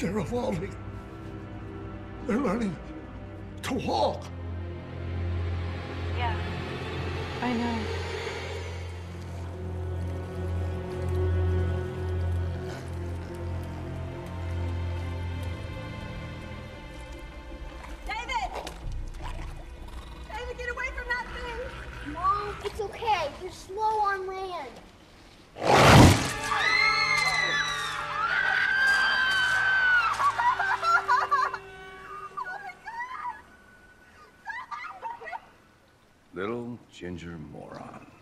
They're evolving. They're learning to walk. Yeah. I know. David! David, get away from that thing! Mom, it's okay. They're slow on Little ginger moron.